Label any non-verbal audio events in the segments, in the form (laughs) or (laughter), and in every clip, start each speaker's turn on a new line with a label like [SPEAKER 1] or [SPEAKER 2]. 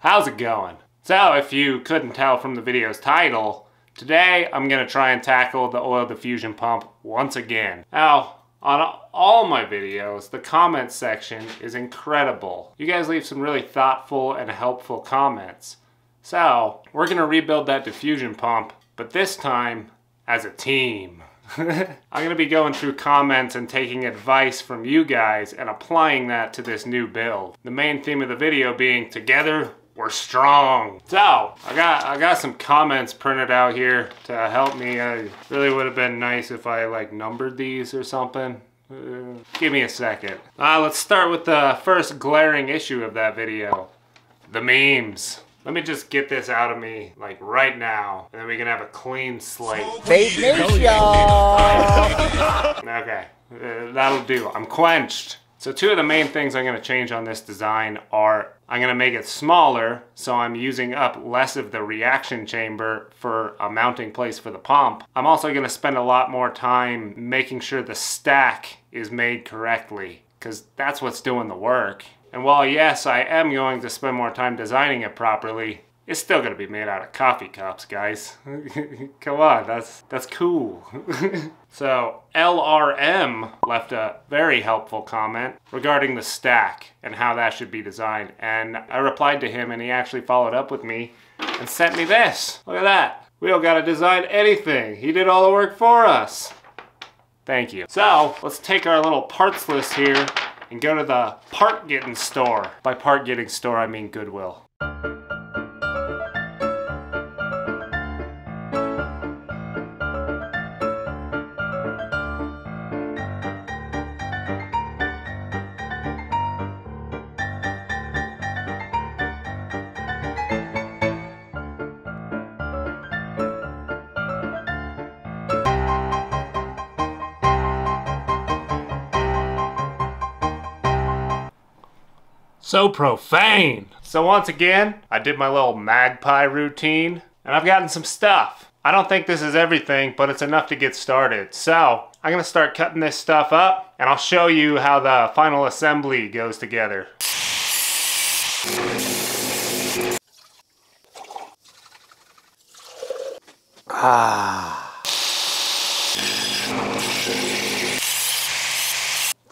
[SPEAKER 1] How's it going? So if you couldn't tell from the video's title, today I'm going to try and tackle the oil diffusion pump once again. Now, on all my videos, the comments section is incredible. You guys leave some really thoughtful and helpful comments. So, we're going to rebuild that diffusion pump, but this time as a team. (laughs) I'm going to be going through comments and taking advice from you guys and applying that to this new build. The main theme of the video being together we're strong. So, I got I got some comments printed out here to help me. I really would have been nice if I like numbered these or something. Uh, give me a second. Uh, let's start with the first glaring issue of that video. The memes. Let me just get this out of me, like, right now, and then we can have a clean slate.
[SPEAKER 2] Nation! (laughs) okay,
[SPEAKER 1] uh, that'll do. I'm quenched. So two of the main things I'm gonna change on this design are I'm gonna make it smaller, so I'm using up less of the reaction chamber for a mounting place for the pump. I'm also gonna spend a lot more time making sure the stack is made correctly, because that's what's doing the work. And while yes, I am going to spend more time designing it properly, it's still to be made out of coffee cups, guys. (laughs) Come on, that's that's cool. (laughs) so LRM left a very helpful comment regarding the stack and how that should be designed. And I replied to him and he actually followed up with me and sent me this. Look at that. We don't got to design anything. He did all the work for us. Thank you. So let's take our little parts list here and go to the part getting store. By part getting store, I mean Goodwill. So profane. So once again, I did my little magpie routine and I've gotten some stuff. I don't think this is everything, but it's enough to get started. So I'm gonna start cutting this stuff up and I'll show you how the final assembly goes together. Ah.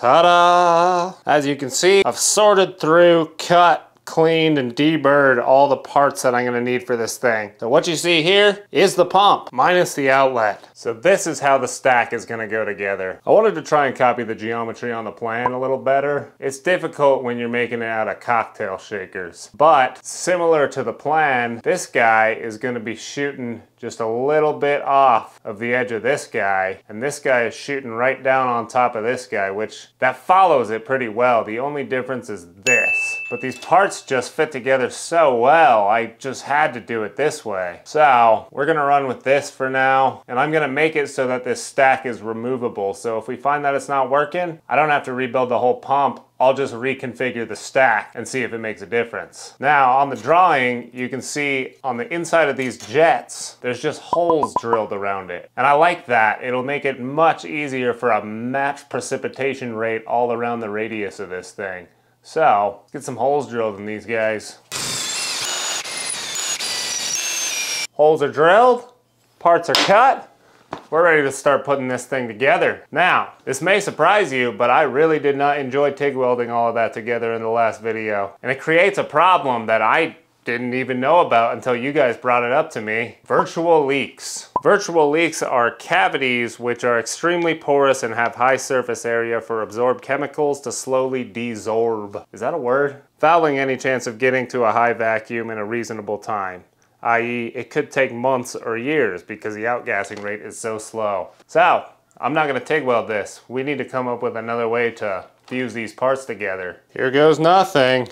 [SPEAKER 1] Ta-da! As you can see, I've sorted through, cut, cleaned and deburred all the parts that I'm gonna need for this thing. So what you see here is the pump, minus the outlet. So this is how the stack is gonna go together. I wanted to try and copy the geometry on the plan a little better. It's difficult when you're making it out of cocktail shakers. But similar to the plan, this guy is gonna be shooting just a little bit off of the edge of this guy and this guy is shooting right down on top of this guy which that follows it pretty well the only difference is this but these parts just fit together so well, I just had to do it this way. So we're gonna run with this for now, and I'm gonna make it so that this stack is removable. So if we find that it's not working, I don't have to rebuild the whole pump. I'll just reconfigure the stack and see if it makes a difference. Now on the drawing, you can see on the inside of these jets, there's just holes drilled around it. And I like that. It'll make it much easier for a match precipitation rate all around the radius of this thing. So, let's get some holes drilled in these guys. Holes are drilled, parts are cut, we're ready to start putting this thing together. Now, this may surprise you, but I really did not enjoy TIG welding all of that together in the last video. And it creates a problem that I didn't even know about until you guys brought it up to me. Virtual leaks. Virtual leaks are cavities which are extremely porous and have high surface area for absorbed chemicals to slowly desorb. Is that a word? Fouling any chance of getting to a high vacuum in a reasonable time i.e. it could take months or years because the outgassing rate is so slow. So, I'm not gonna TIG weld this. We need to come up with another way to fuse these parts together. Here goes nothing.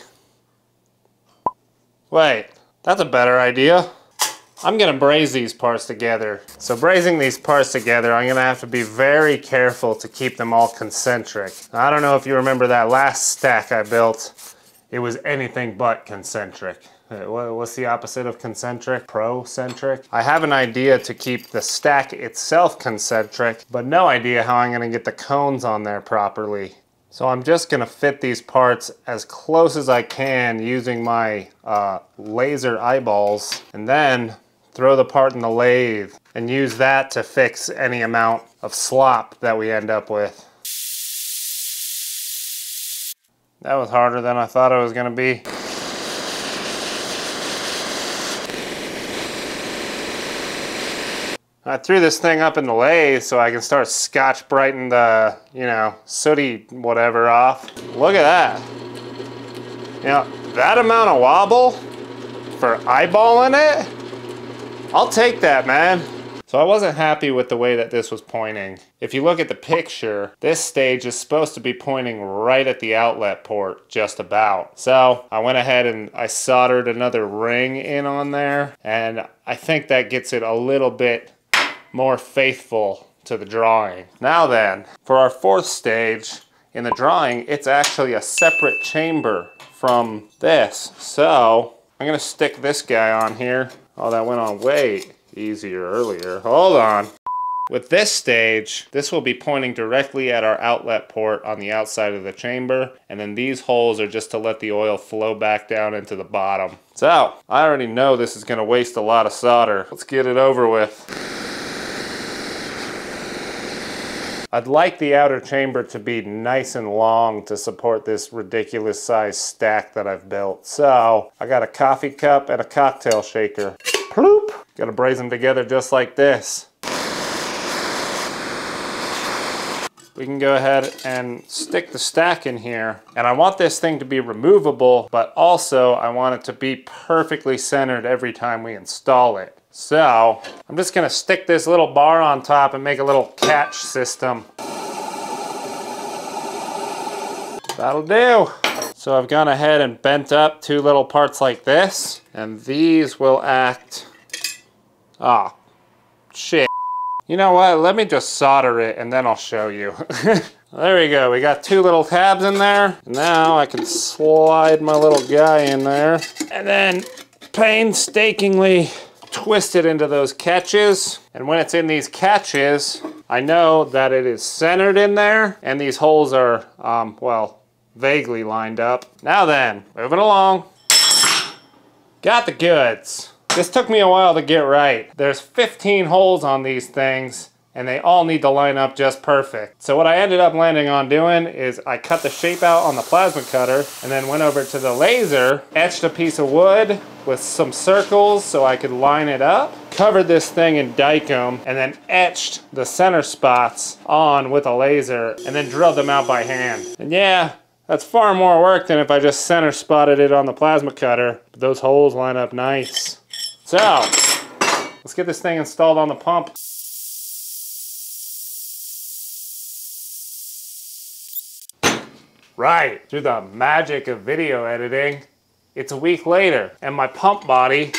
[SPEAKER 1] Wait, that's a better idea. I'm gonna braze these parts together. So brazing these parts together, I'm gonna have to be very careful to keep them all concentric. I don't know if you remember that last stack I built. It was anything but concentric. Uh, what's the opposite of concentric? Procentric? I have an idea to keep the stack itself concentric, but no idea how I'm gonna get the cones on there properly. So I'm just gonna fit these parts as close as I can using my uh, laser eyeballs and then throw the part in the lathe and use that to fix any amount of slop that we end up with. That was harder than I thought it was gonna be. I threw this thing up in the lathe so I can start scotch brighten the, you know, sooty whatever off. Look at that. You know, that amount of wobble for eyeballing it, I'll take that, man. So I wasn't happy with the way that this was pointing. If you look at the picture, this stage is supposed to be pointing right at the outlet port, just about. So I went ahead and I soldered another ring in on there, and I think that gets it a little bit more faithful to the drawing. Now then, for our fourth stage, in the drawing, it's actually a separate chamber from this. So I'm gonna stick this guy on here. Oh, that went on way easier earlier. Hold on. With this stage, this will be pointing directly at our outlet port on the outside of the chamber, and then these holes are just to let the oil flow back down into the bottom. So, I already know this is gonna waste a lot of solder. Let's get it over with. I'd like the outer chamber to be nice and long to support this ridiculous size stack that I've built. So I got a coffee cup and a cocktail shaker. Ploop! Gotta braze them together just like this. we can go ahead and stick the stack in here. And I want this thing to be removable, but also I want it to be perfectly centered every time we install it. So I'm just gonna stick this little bar on top and make a little catch system. That'll do. So I've gone ahead and bent up two little parts like this, and these will act, ah, oh, shit. You know what, let me just solder it and then I'll show you. (laughs) there we go, we got two little tabs in there. Now I can slide my little guy in there and then painstakingly twist it into those catches. And when it's in these catches, I know that it is centered in there and these holes are, um, well, vaguely lined up. Now then, moving along. Got the goods. This took me a while to get right. There's 15 holes on these things and they all need to line up just perfect. So what I ended up landing on doing is I cut the shape out on the plasma cutter and then went over to the laser, etched a piece of wood with some circles so I could line it up, covered this thing in Dykem, and then etched the center spots on with a laser and then drilled them out by hand. And yeah, that's far more work than if I just center spotted it on the plasma cutter. But those holes line up nice. So, let's get this thing installed on the pump. Right, through the magic of video editing, it's a week later and my pump body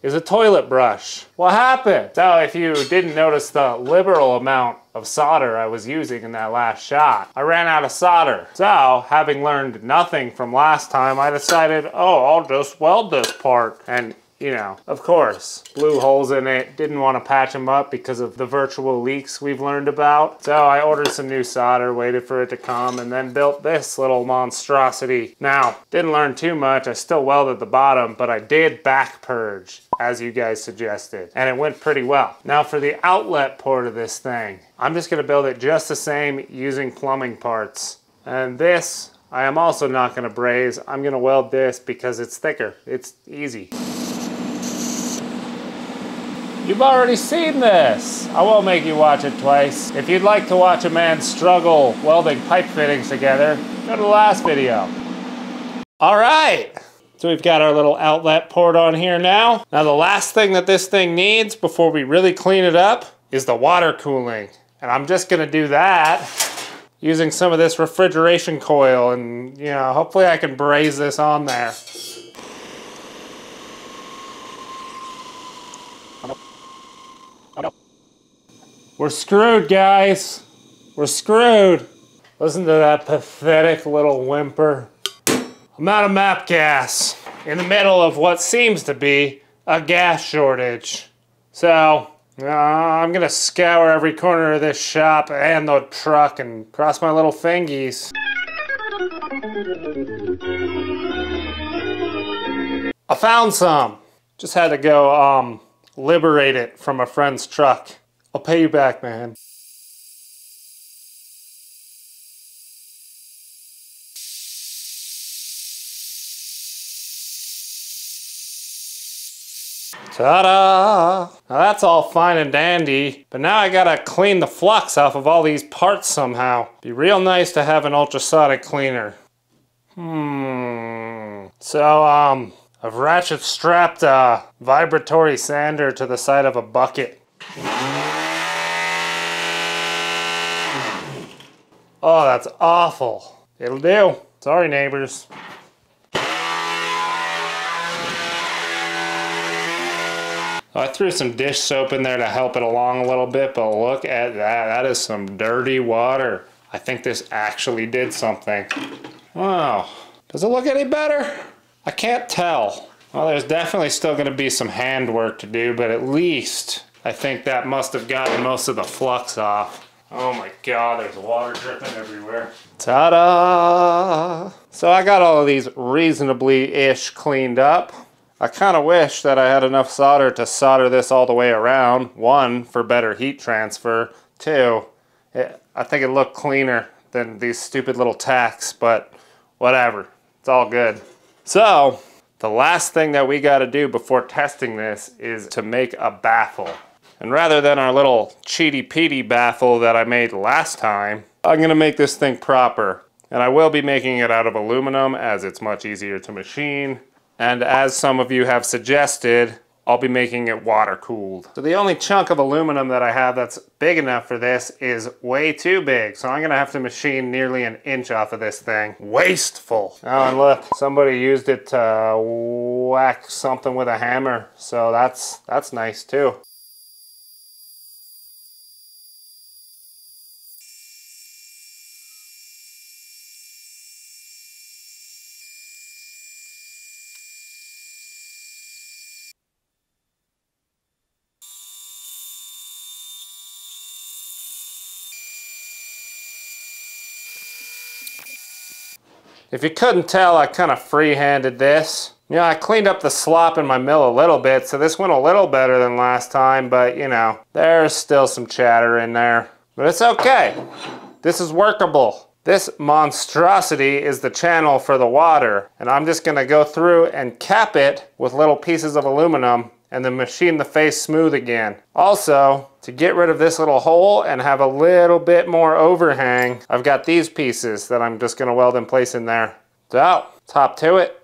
[SPEAKER 1] is a toilet brush. What happened? So if you didn't notice the liberal amount of solder I was using in that last shot, I ran out of solder. So having learned nothing from last time, I decided, oh, I'll just weld this part. And you know, of course, blew holes in it, didn't want to patch them up because of the virtual leaks we've learned about. So I ordered some new solder, waited for it to come, and then built this little monstrosity. Now, didn't learn too much, I still welded the bottom, but I did back purge, as you guys suggested, and it went pretty well. Now for the outlet port of this thing, I'm just gonna build it just the same using plumbing parts. And this, I am also not gonna braze. I'm gonna weld this because it's thicker. It's easy. You've already seen this. I won't make you watch it twice. If you'd like to watch a man struggle welding pipe fittings together, go to the last video. All right. So we've got our little outlet port on here now. Now the last thing that this thing needs before we really clean it up is the water cooling. And I'm just gonna do that using some of this refrigeration coil and you know, hopefully I can braze this on there. We're screwed, guys. We're screwed. Listen to that pathetic little whimper. I'm out of MAPP gas in the middle of what seems to be a gas shortage. So Uh, I'm gonna scour every corner of this shop and the truck and cross my little fingies. I found some. Just had to go um, liberate it from a friend's truck. I'll pay you back, man. Ta-da! Now that's all fine and dandy, but now I gotta clean the flux off of all these parts somehow. Be real nice to have an ultrasonic cleaner. Hmm. So, um, I've ratchet strapped a vibratory sander to the side of a bucket. Oh, that's awful. It'll do. Sorry, neighbors. Oh, I threw some dish soap in there to help it along a little bit, but look at that. That is some dirty water. I think this actually did something. Wow. Does it look any better? I can't tell. Well, there's definitely still going to be some hand work to do, but at least I think that must have gotten most of the flux off. Oh my god, there's water dripping everywhere. Ta-da! So I got all of these reasonably-ish cleaned up. I kind of wish that I had enough solder to solder this all the way around. One, for better heat transfer. Two, it, I think it looked cleaner than these stupid little tacks, but whatever. It's all good. So, the last thing that we got to do before testing this is to make a baffle. And rather than our little cheaty peaty baffle that I made last time, I'm to make this thing proper. And I will be making it out of aluminum as it's much easier to machine. And as some of you have suggested, I'll be making it water cooled. So the only chunk of aluminum that I have that's big enough for this is way too big. So I'm gonna have to machine nearly an inch off of this thing. Wasteful. Oh, and look, somebody used it to whack something with a hammer. So that's, that's nice too. If you couldn't tell, I kind of free-handed this. You know, I cleaned up the slop in my mill a little bit, so this went a little better than last time, but you know, there's still some chatter in there. But it's okay. This is workable. This monstrosity is the channel for the water, and I'm just gonna go through and cap it with little pieces of aluminum and then machine the face smooth again. Also, to get rid of this little hole and have a little bit more overhang, I've got these pieces that I'm just gonna weld in place in there. So, top to it.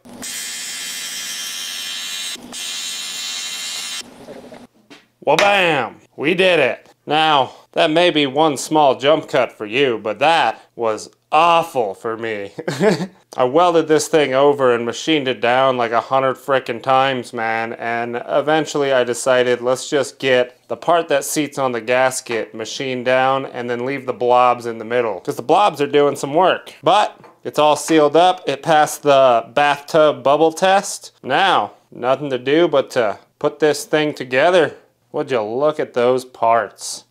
[SPEAKER 1] Well, bam! We did it. Now, that may be one small jump cut for you, but that was awful for me. (laughs) I welded this thing over and machined it down like a hundred frickin' times, man, and eventually I decided let's just get the part that seats on the gasket machined down and then leave the blobs in the middle, because the blobs are doing some work. But it's all sealed up. It passed the bathtub bubble test. Now, nothing to do but to put this thing together. Would you look at those parts?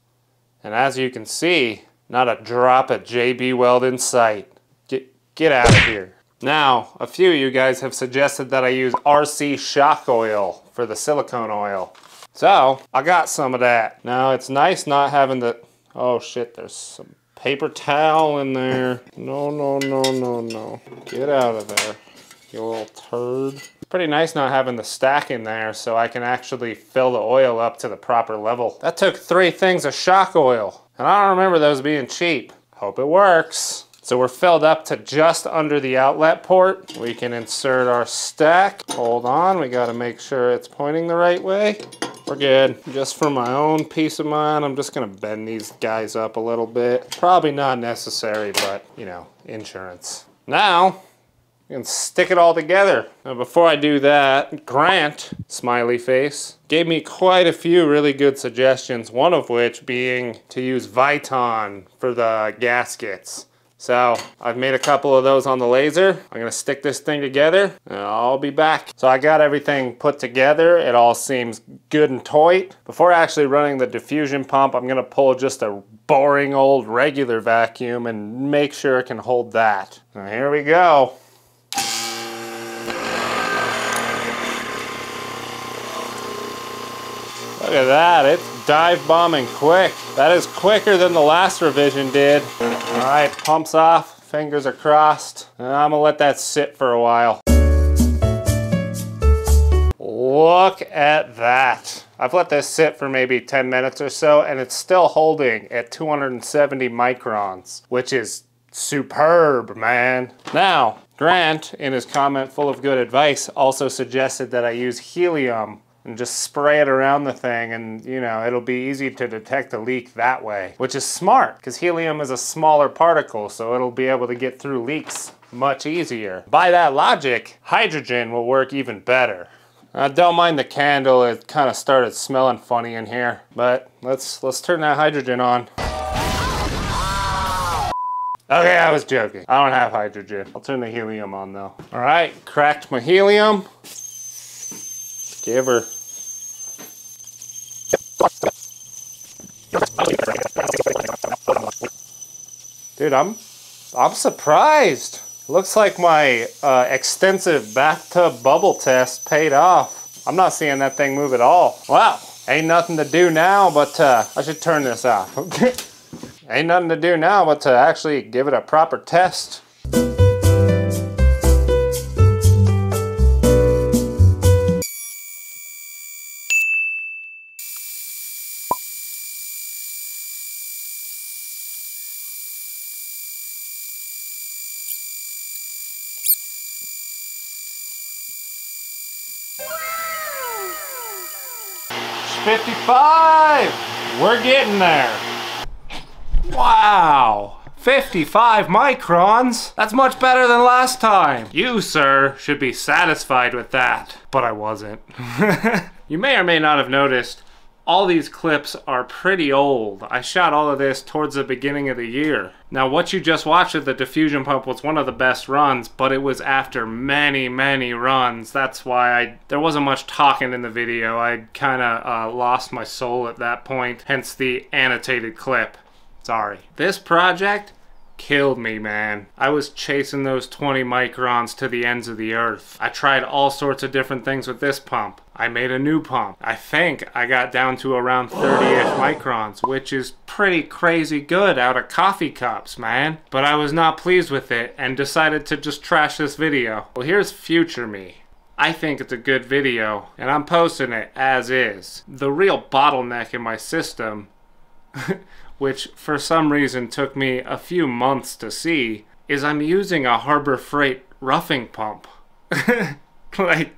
[SPEAKER 1] And as you can see, not a drop of JB Weld in sight. Get, get out of here. Now, a few of you guys have suggested that I use RC shock oil for the silicone oil. So, I got some of that. Now, it's nice not having the... Oh shit, there's some paper towel in there. No, no, no, no, no. Get out of there, you little turd. Pretty nice not having the stack in there so I can actually fill the oil up to the proper level. That took three things of shock oil. And I don't remember those being cheap. Hope it works. So we're filled up to just under the outlet port. We can insert our stack. Hold on, we gotta make sure it's pointing the right way. We're good. Just for my own peace of mind, I'm just gonna bend these guys up a little bit. Probably not necessary, but you know, insurance. Now, and stick it all together. Now before I do that, Grant, smiley face, gave me quite a few really good suggestions, one of which being to use Viton for the gaskets. So I've made a couple of those on the laser. I'm gonna stick this thing together and I'll be back. So I got everything put together. It all seems good and tight. Before actually running the diffusion pump, I'm gonna pull just a boring old regular vacuum and make sure it can hold that. So here we go. Look at that, it's dive bombing quick. That is quicker than the last revision did. All right, pumps off, fingers are crossed. And I'm gonna let that sit for a while. Look at that. I've let this sit for maybe 10 minutes or so and it's still holding at 270 microns, which is superb, man. Now, Grant, in his comment full of good advice, also suggested that I use helium and just spray it around the thing and you know it'll be easy to detect a leak that way which is smart because helium is a smaller particle so it'll be able to get through leaks much easier by that logic hydrogen will work even better I don't mind the candle it kind of started smelling funny in here but let's let's turn that hydrogen on Okay, I was joking. I don't have hydrogen. I'll turn the helium on though. All right, cracked my helium. Give her Dude, I'm I'm surprised. Looks like my uh, extensive bathtub bubble test paid off. I'm not seeing that thing move at all. Wow, ain't nothing to do now but uh, I should turn this off. (laughs) ain't nothing to do now but to actually give it a proper test. We're getting there. Wow. 55 microns? That's much better than last time. You, sir, should be satisfied with that. But I wasn't. (laughs) you may or may not have noticed, all these clips are pretty old. I shot all of this towards the beginning of the year. Now what you just watched at the diffusion pump was one of the best runs, but it was after many, many runs. That's why I there wasn't much talking in the video. I kind of uh, lost my soul at that point, hence the annotated clip. Sorry. This project killed me, man. I was chasing those 20 microns to the ends of the earth. I tried all sorts of different things with this pump. I made a new pump. I think I got down to around 30-ish (gasps) microns, which is pretty crazy good out of coffee cups, man. But I was not pleased with it and decided to just trash this video. Well, here's future me. I think it's a good video, and I'm posting it as is. The real bottleneck in my system (laughs) which for some reason took me a few months to see, is I'm using a Harbor Freight roughing pump. (laughs) like,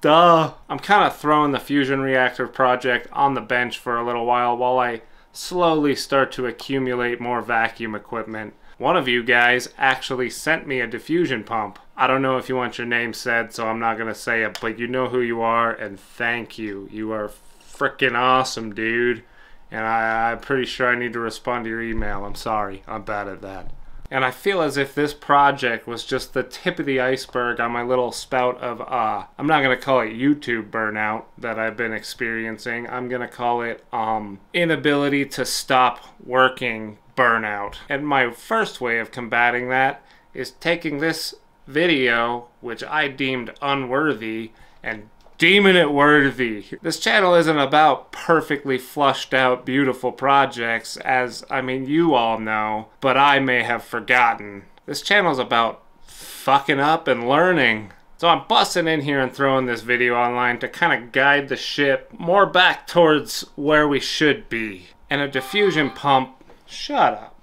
[SPEAKER 1] duh. I'm kind of throwing the fusion reactor project on the bench for a little while while I slowly start to accumulate more vacuum equipment. One of you guys actually sent me a diffusion pump. I don't know if you want your name said, so I'm not going to say it, but you know who you are, and thank you. You are freaking awesome, dude. And I, I'm pretty sure I need to respond to your email. I'm sorry. I'm bad at that. And I feel as if this project was just the tip of the iceberg on my little spout of, uh, I'm not going to call it YouTube burnout that I've been experiencing. I'm going to call it, um, inability to stop working burnout. And my first way of combating that is taking this video, which I deemed unworthy, and deeming it worthy. This channel isn't about perfectly flushed out beautiful projects as, I mean, you all know, but I may have forgotten. This channel's about fucking up and learning. So I'm busting in here and throwing this video online to kind of guide the ship more back towards where we should be. And a diffusion pump, shut up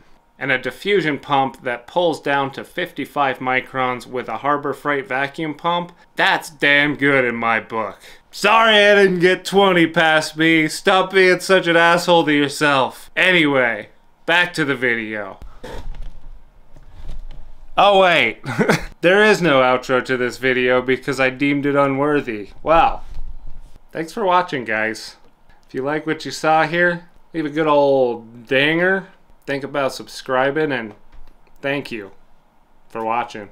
[SPEAKER 1] and a diffusion pump that pulls down to 55 microns with a Harbor Freight vacuum pump, that's damn good in my book. Sorry I didn't get 20 past me. Stop being such an asshole to yourself. Anyway, back to the video. Oh wait, (laughs) there is no outro to this video because I deemed it unworthy. Wow. Thanks for watching guys. If you like what you saw here, leave a good old dinger think about subscribing and Thank you for watching.